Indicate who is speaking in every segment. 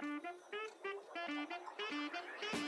Speaker 1: Thank you.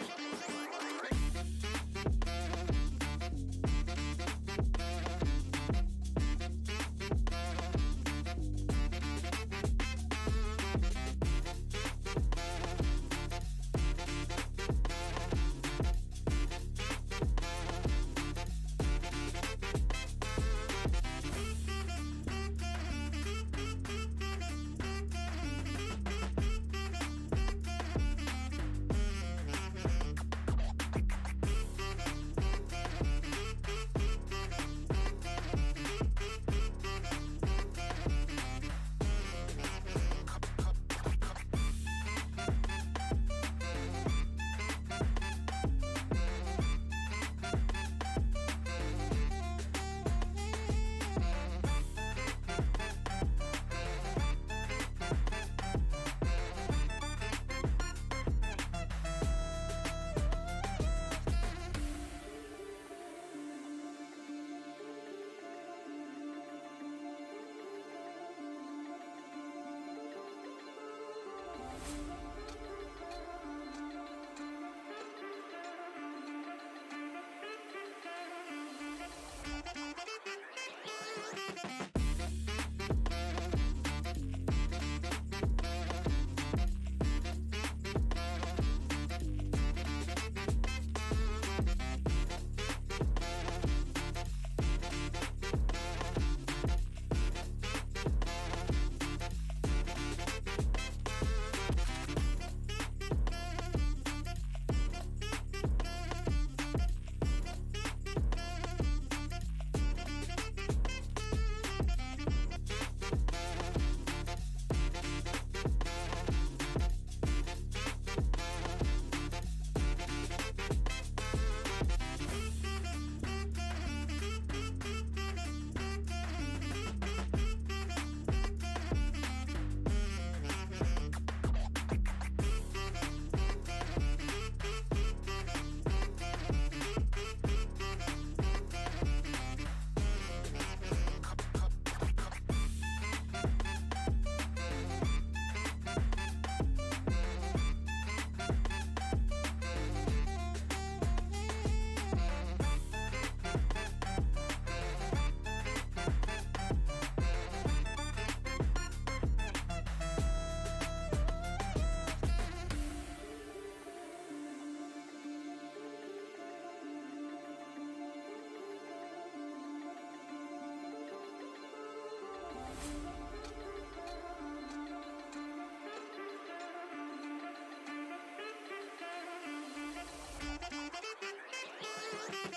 Speaker 1: 「なんだって」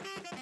Speaker 1: Thank you.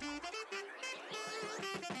Speaker 1: 「なんだ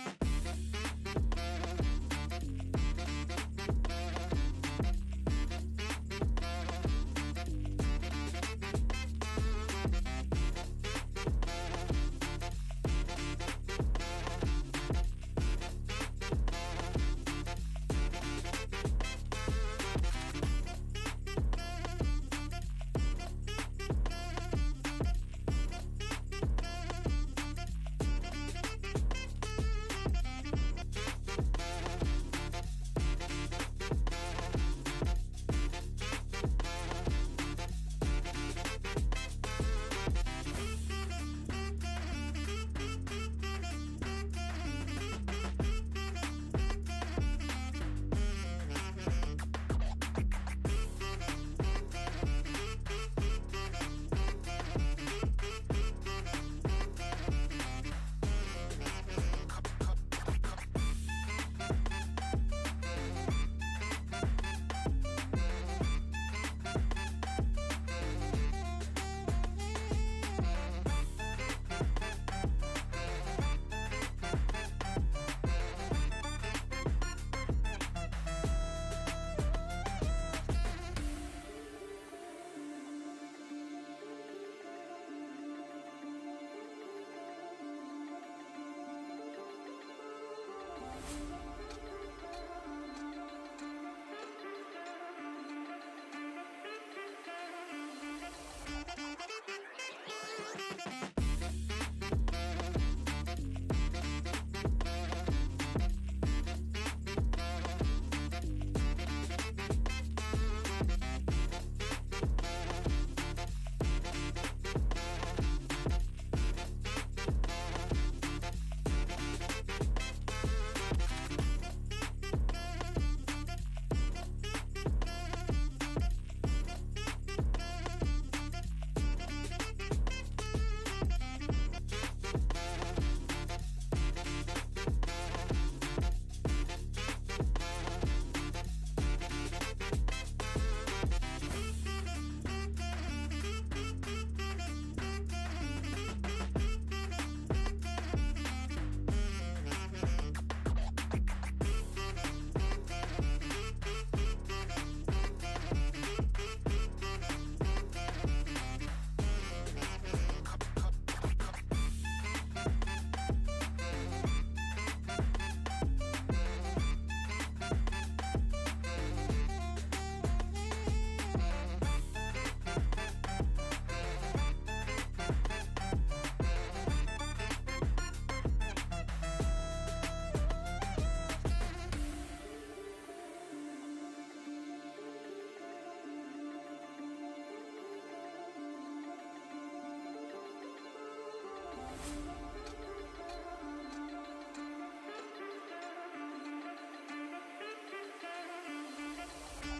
Speaker 1: Thank you.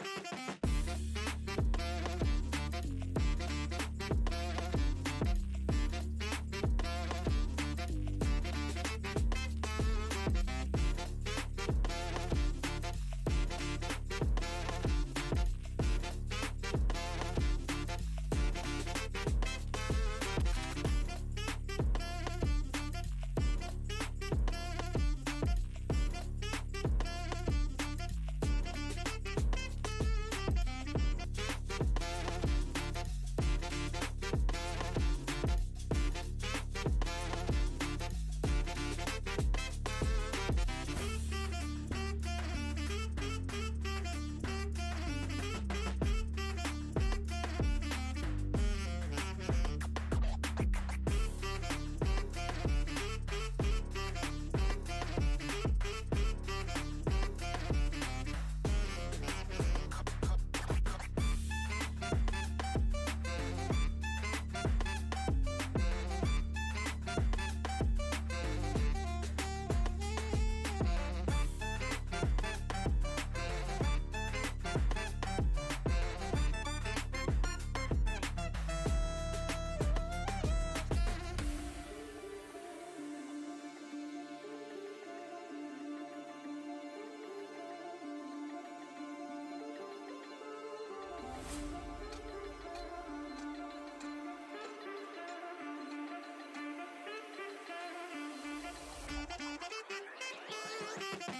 Speaker 1: Thank you.「なんだって」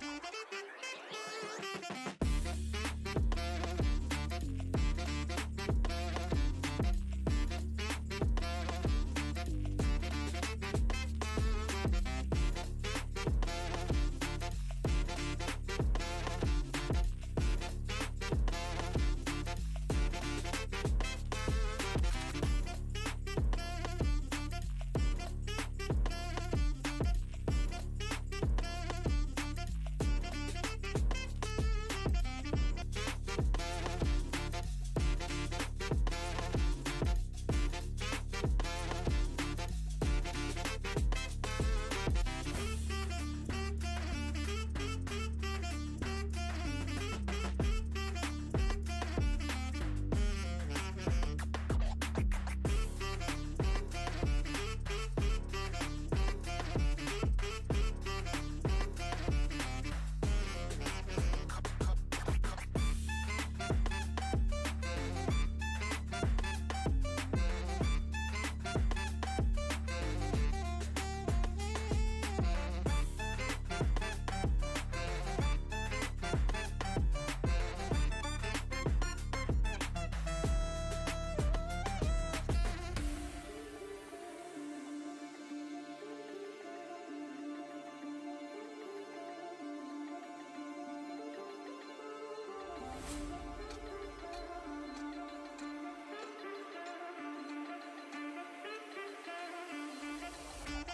Speaker 1: 「なんだ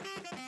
Speaker 1: Thank you.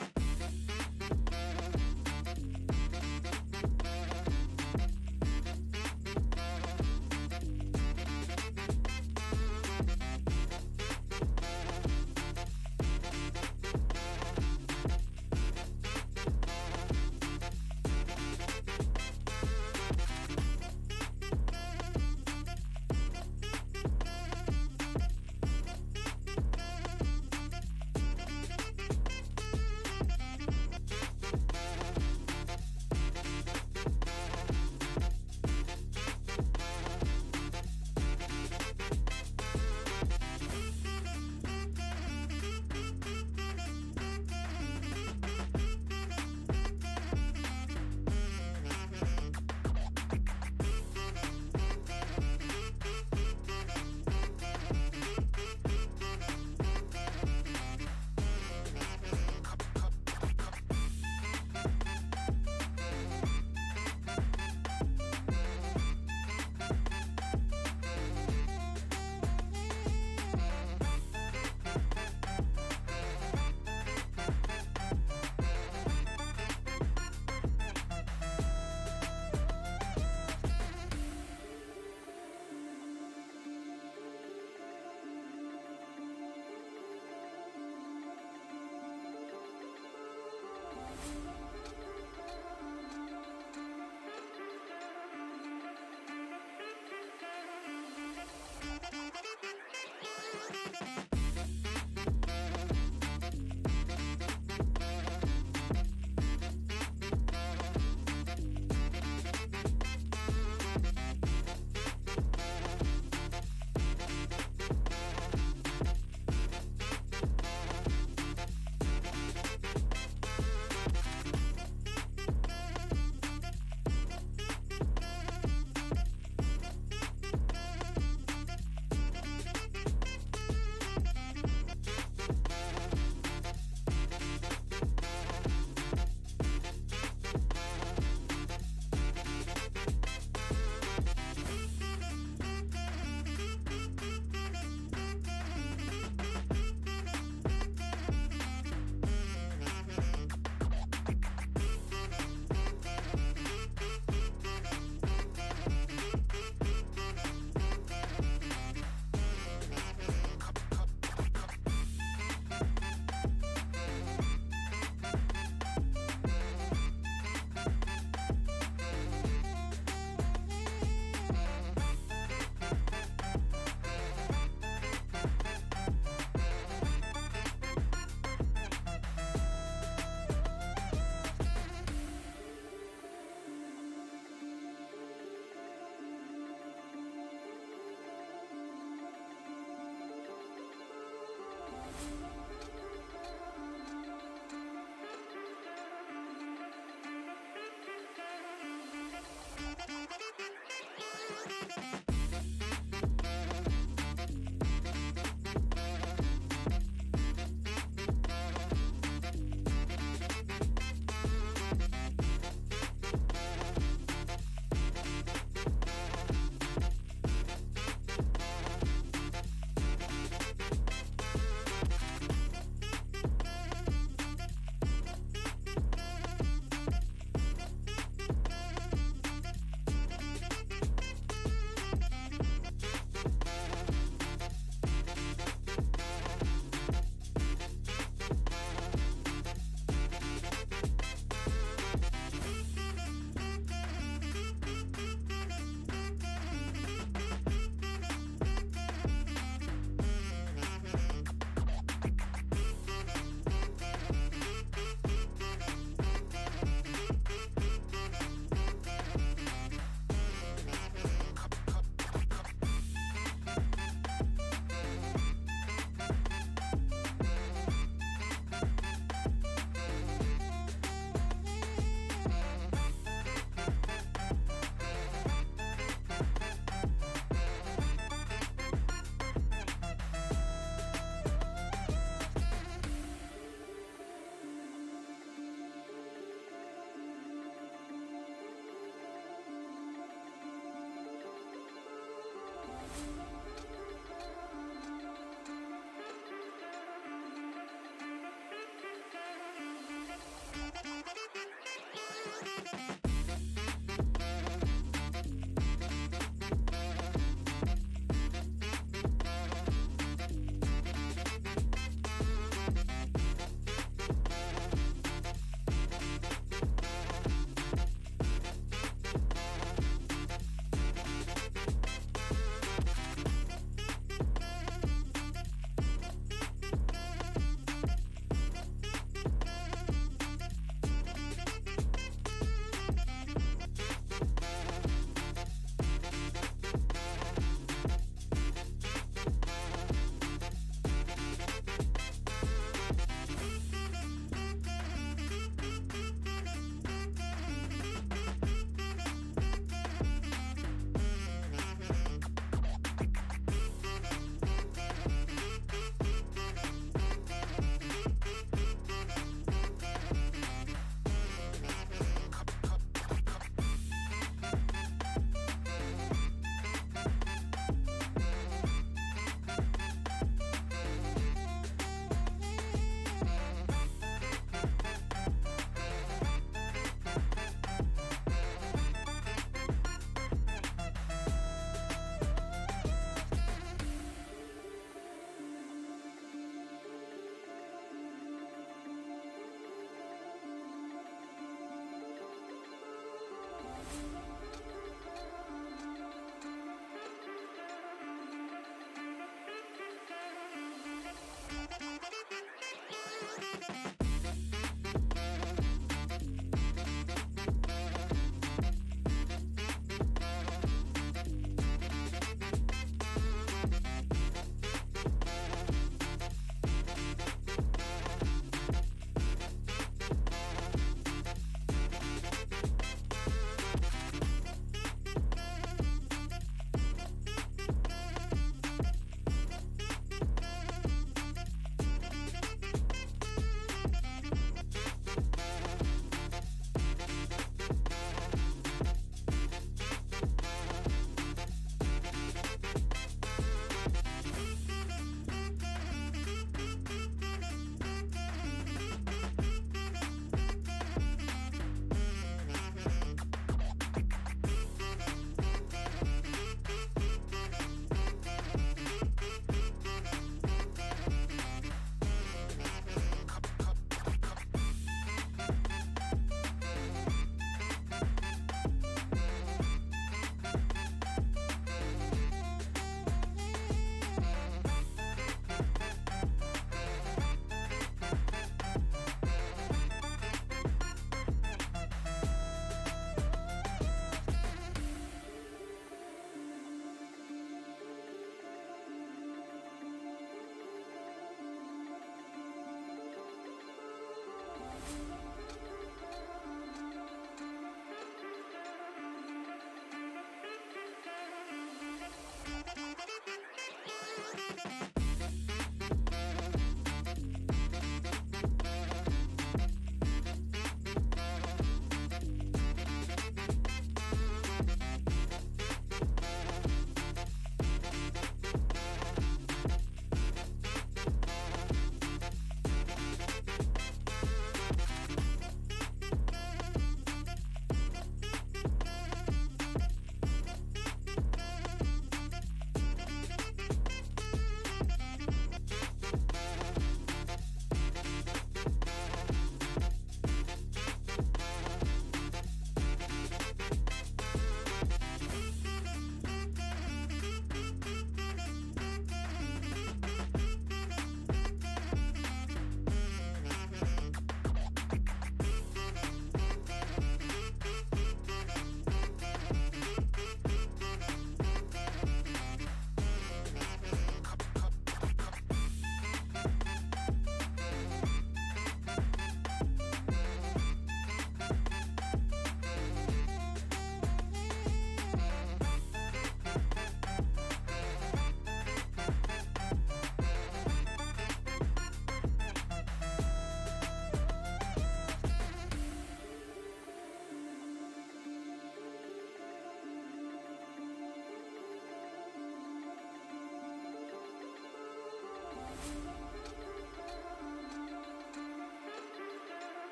Speaker 1: Thank you.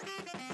Speaker 1: Thank you.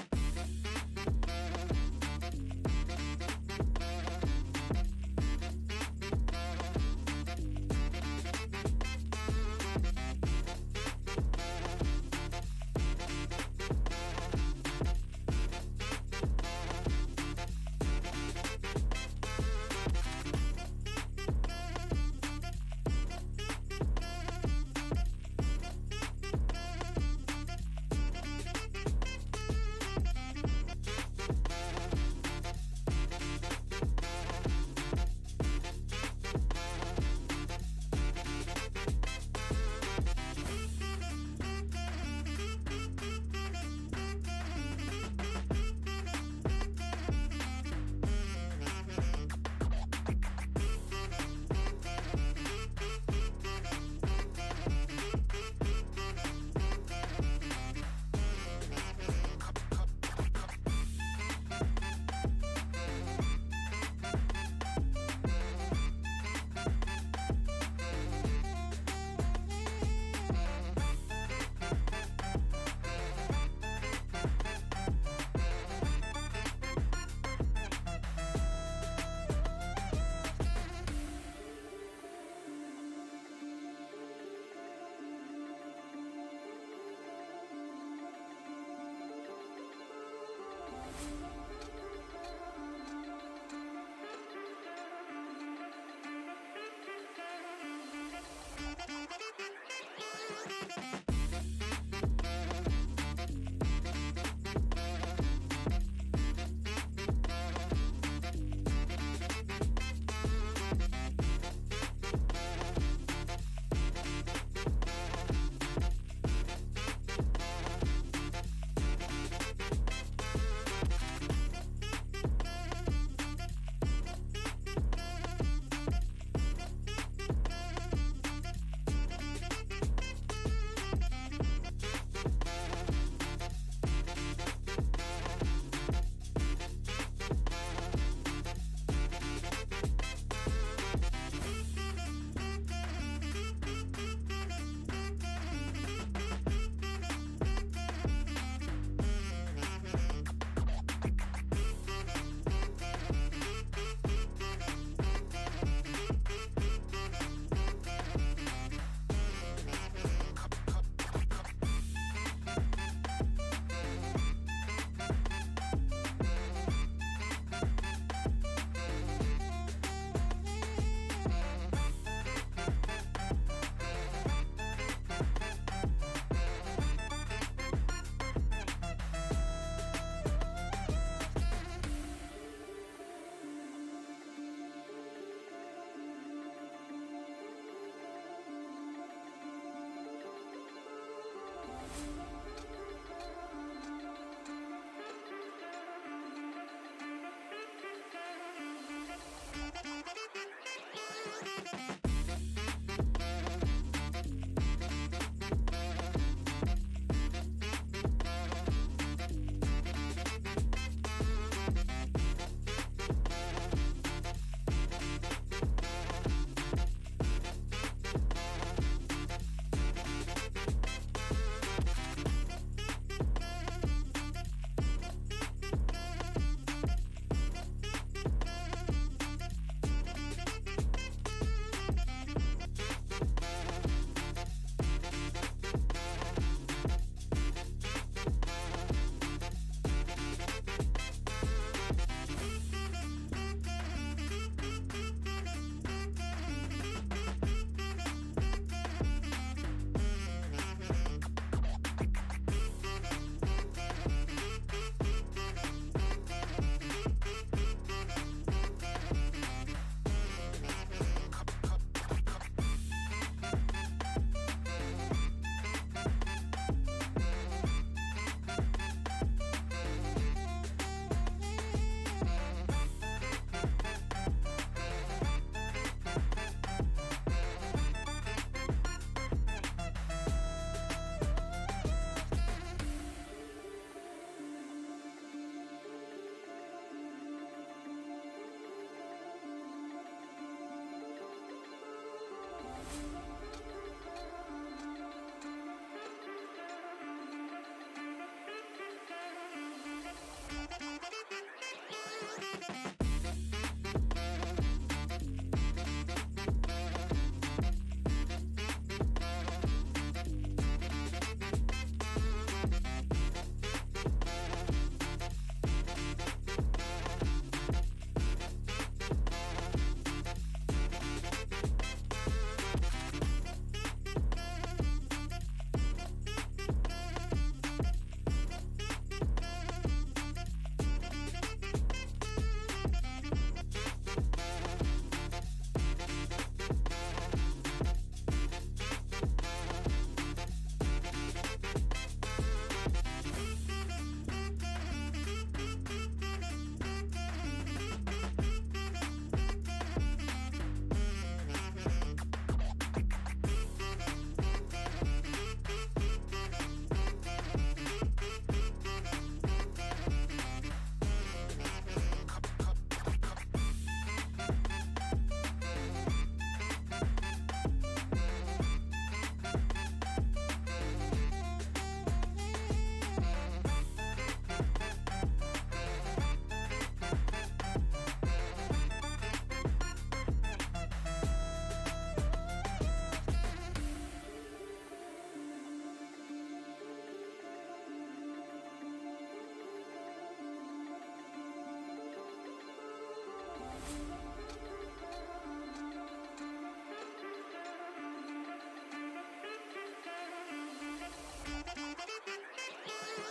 Speaker 1: Thank you.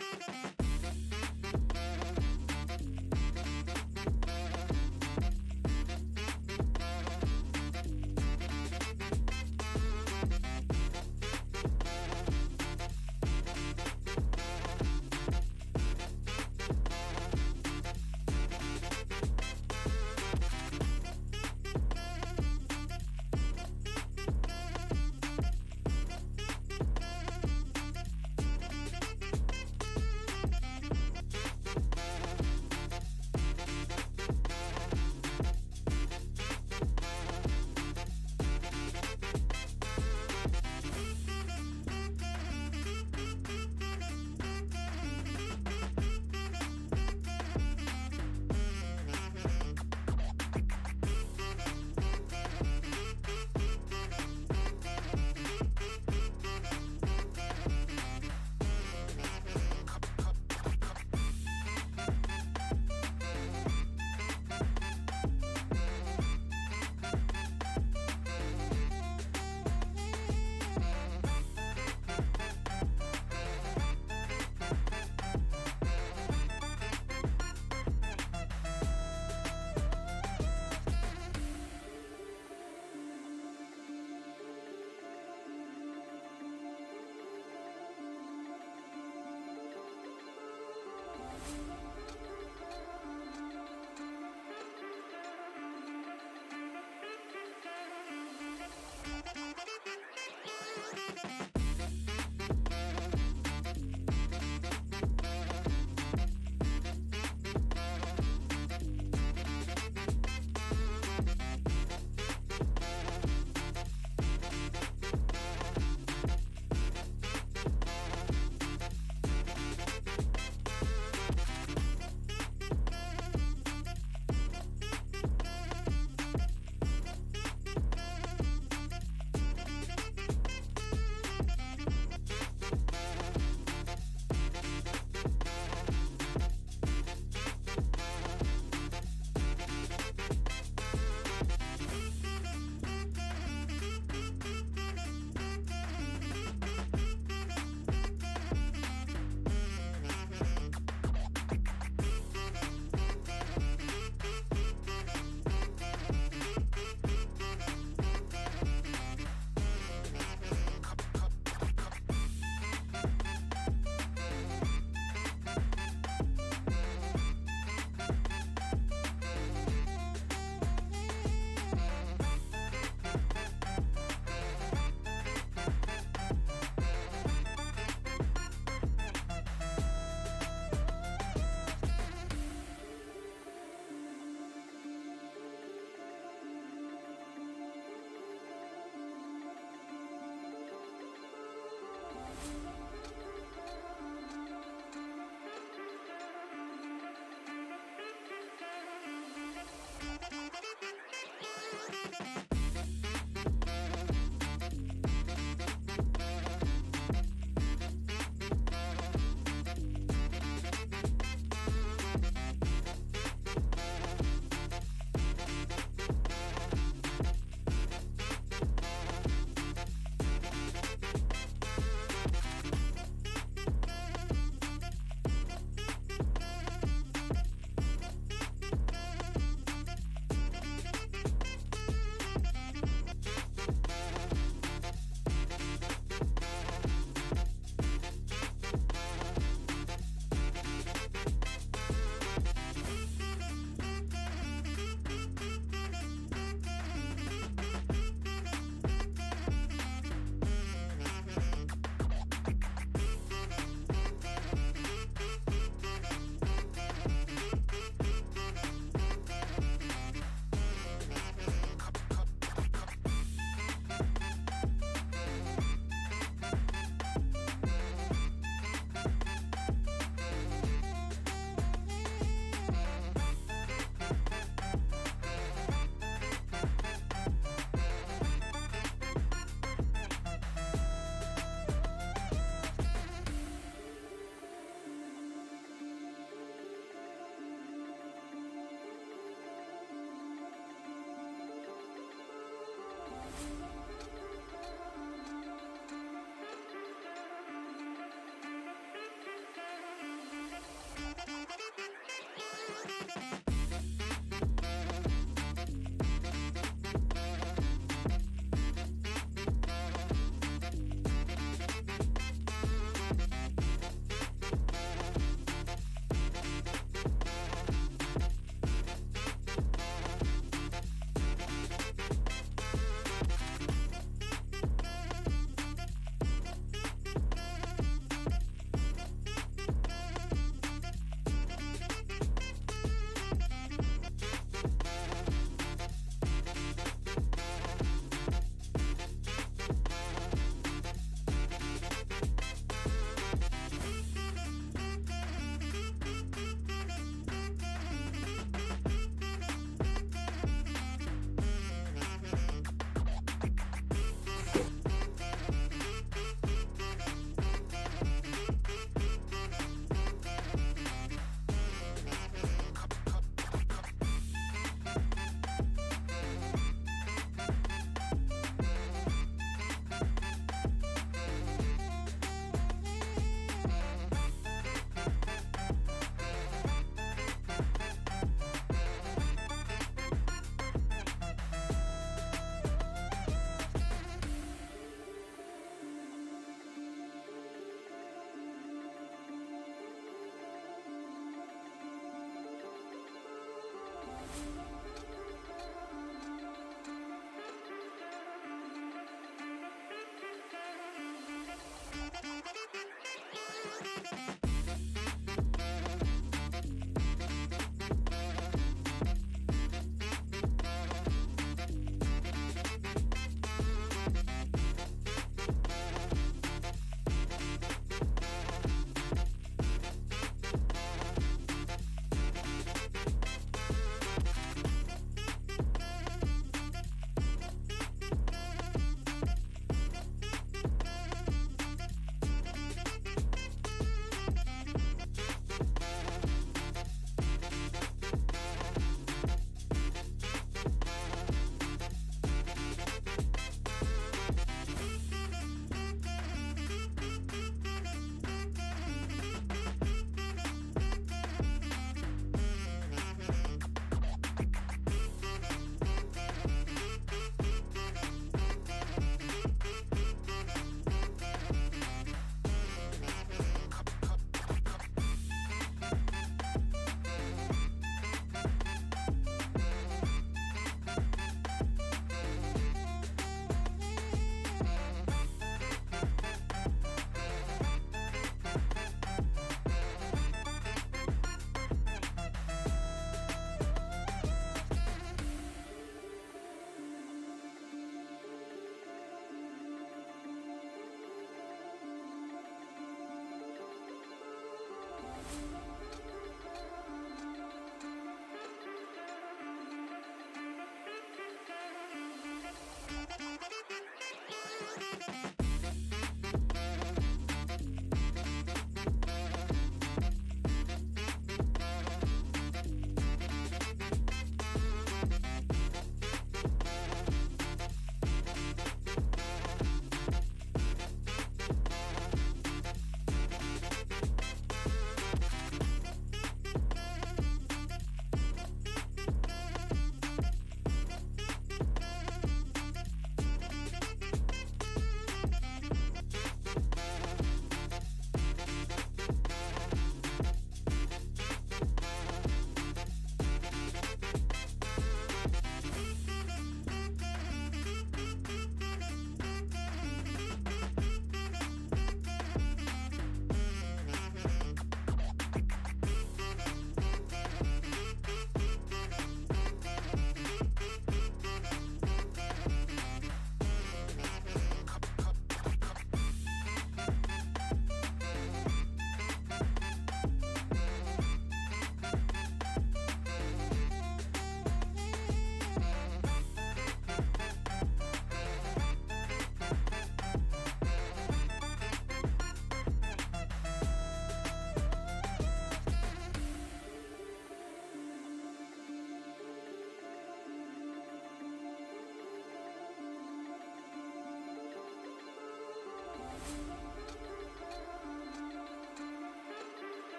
Speaker 1: Thank you.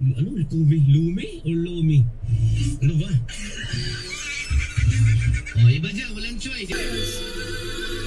Speaker 1: Ano? Lumi? Lumi? o Lomi? Ano ba? O, oh, iba
Speaker 2: dyan. Walang choice.